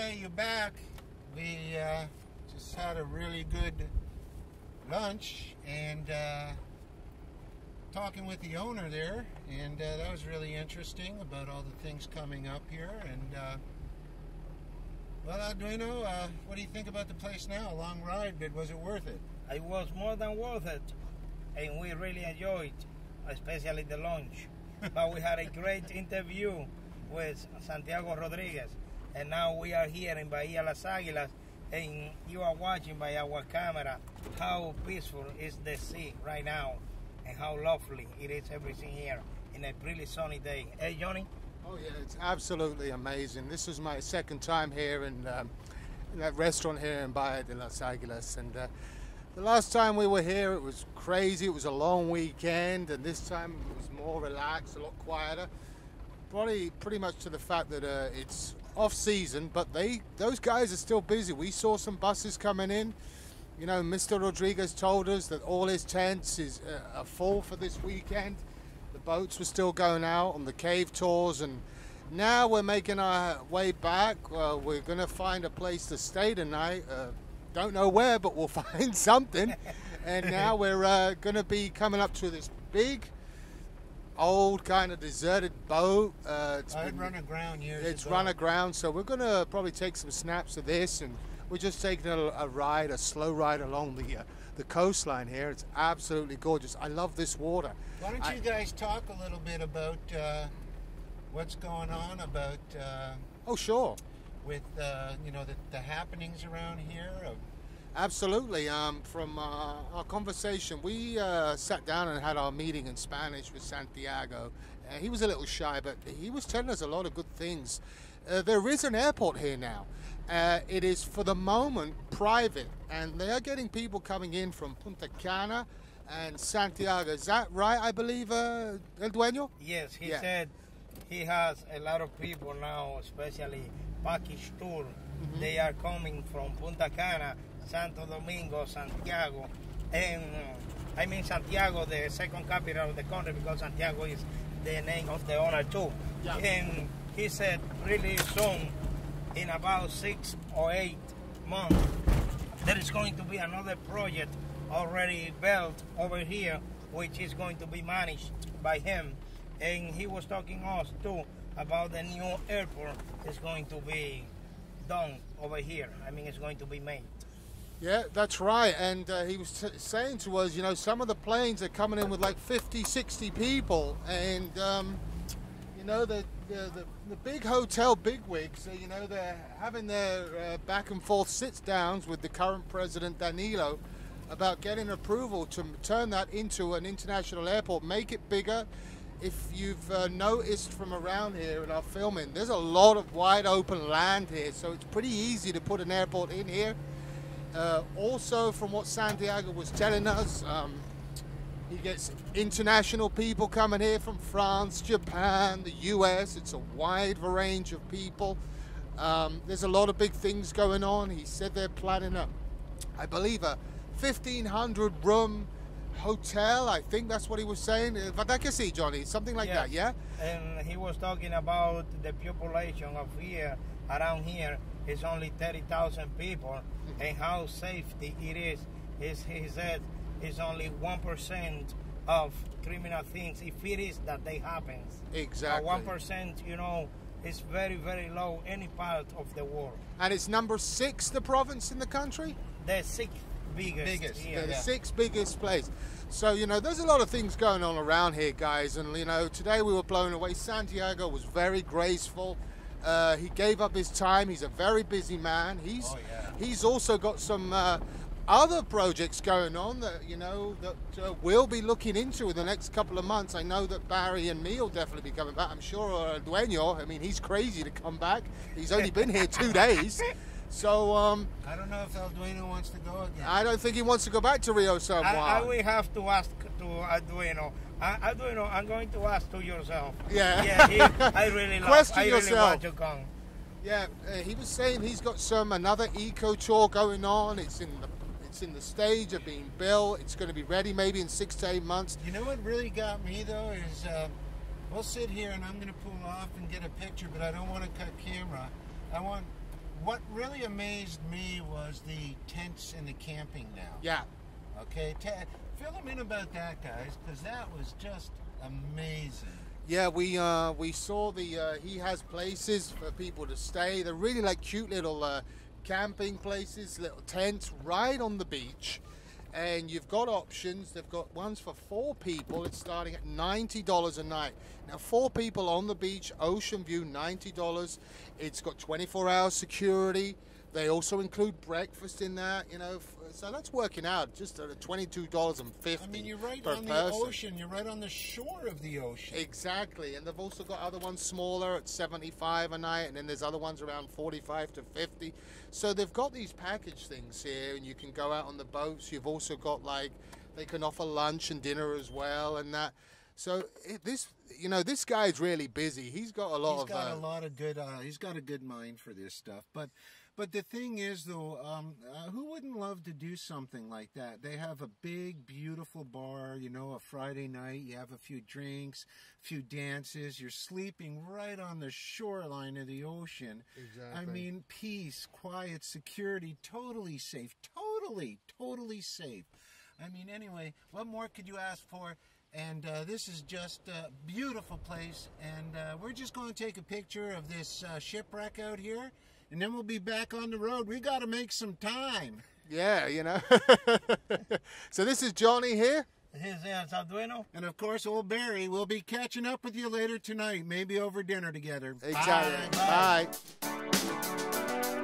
You're back. We uh, just had a really good lunch and uh, talking with the owner there, and uh, that was really interesting about all the things coming up here. And uh, well, Arduino, uh, what do you think about the place now? A long ride, but was it worth it? It was more than worth it, and we really enjoyed, especially the lunch. but we had a great interview with Santiago Rodriguez, and now we are here in Bahia Las Águilas, and you are watching by our camera how peaceful is the sea right now, and how lovely it is everything here in a really sunny day. Hey, Johnny? Oh yeah, it's absolutely amazing. This is my second time here in, um, in that restaurant here in Bahia de Las Águilas, and uh, the last time we were here, it was crazy. It was a long weekend, and this time it was more relaxed, a lot quieter. Probably pretty much to the fact that uh, it's off season, but they those guys are still busy. We saw some buses coming in. You know, Mr. Rodriguez told us that all his tents is uh, are full for this weekend. The boats were still going out on the cave tours, and now we're making our way back. Uh, we're going to find a place to stay tonight. Uh, don't know where, but we'll find something. and now we're uh, going to be coming up to this big, old kind of deserted boat. Uh, it's been, run aground years It's ago. run aground, so we're going to probably take some snaps of this, and we're just taking a, a ride, a slow ride along the uh, the coastline here. It's absolutely gorgeous. I love this water. Why don't I, you guys talk a little bit about uh, what's going on about? Uh, oh, sure. With uh, you know the, the happenings around here. Of, Absolutely. Um, from uh, our conversation, we uh, sat down and had our meeting in Spanish with Santiago. Uh, he was a little shy, but he was telling us a lot of good things. Uh, there is an airport here now. Uh, it is for the moment private, and they are getting people coming in from Punta Cana and Santiago. Is that right? I believe, uh, El Dueño? Yes, he yeah. said he has a lot of people now, especially package tour. Mm-hmm. They are coming from Punta Cana Santo Domingo, Santiago, and uh, I mean Santiago, the second capital of the country, because Santiago is the name of the owner too. Yeah. And he said really soon, in about six or eight months, there is going to be another project already built over here, which is going to be managed by him. And he was talking us too about the new airport is going to be done over here. I mean, it's going to be made. Yeah, that's right. And uh, he was saying to us, you know, some of the planes are coming in with like 50, 60 people. And, um, you know, the, the, the, the, big hotel bigwigs, uh, you know, they're having their uh, back and forth sits downs with the current president, Danilo, about getting approval to turn that into an international airport, make it bigger. If you've uh, noticed from around here in our filming, there's a lot of wide open land here, so it's pretty easy to put an airport in here. Uh, also, from what Santiago was telling us, um, he gets international people coming here from France, Japan, the US. It's a wide range of people. Um, there's a lot of big things going on. He said they're planning a, I believe, a 1,500 room hotel. I think that's what he was saying. But I Johnny, something like yes. that, yeah? And he was talking about the population of here, around here, is only 30,000 people and how safety it is. is he said is only 1% of criminal things if it is that they happen. Exactly. Uh, 1%, you know, is very, very low any part of the world. And it's number six, the province in the country? The sixth biggest. Biggest. Here, the yeah. sixth biggest place. So, you know, there's a lot of things going on around here, guys. And, you know, today we were blown away. Santiago was very graceful. Uh, he gave up his time. He's a very busy man. He's oh, yeah. he's also got some uh, other projects going on that you know that uh, we'll be looking into in the next couple of months. I know that Barry and me will definitely be coming back. I'm sure uh, Dueño. I mean, he's crazy to come back. He's only been here two days. So um, I don't know if El Dueño wants to go again. I don't think he wants to go back to Rio San Juan. I, I will have to ask to Arduino. I, Arduino, I'm going to ask to yourself. Yeah. Yeah. He, I really love. Question I really yourself. want to come. Yeah, uh, he was saying he's got some another eco tour going on. It's in the it's in the stage of being built. It's going to be ready maybe in six to eight months. You know what really got me though is uh, we'll sit here and I'm going to pull off and get a picture, but I don't want to cut camera. I want what really amazed me was the tents and the camping now. Yeah. Okay, Te- fill them in about that, guys, because that was just amazing. Yeah, we uh, we saw the uh, he has places for people to stay. They're really like cute little uh, camping places, little tents right on the beach. And you've got options. They've got ones for four people. It's starting at ninety dollars a night. Now, four people on the beach, ocean view, ninety dollars. It's got twenty-four hour security. They also include breakfast in that. You know, so that's working out just at twenty-two dollars and fifty. I mean, you're right on the person. ocean. You're right on the shore of the ocean. Exactly, and they've also got other ones smaller at 75 a night, and then there's other ones around 45 to 50. So they've got these package things here, and you can go out on the boats. You've also got like they can offer lunch and dinner as well, and that. So it, this, you know, this guy's really busy. He's got a lot he's of. got uh, a lot of good. Uh, he's got a good mind for this stuff. But, but the thing is, though, um, uh, who wouldn't love to do something like that? They have a big, beautiful bar. You know, a Friday night. You have a few drinks, a few dances. You're sleeping right on the shoreline of the ocean. Exactly. I mean, peace, quiet, security, totally safe. Totally, totally safe. I mean, anyway, what more could you ask for? And uh, this is just a beautiful place. And uh, we're just going to take a picture of this uh, shipwreck out here. And then we'll be back on the road. We got to make some time. yeah, you know. so this is Johnny here. This is El Saldueno. And of course, old Barry, we'll be catching up with you later tonight, maybe over dinner together. Exactly. Bye. Bye.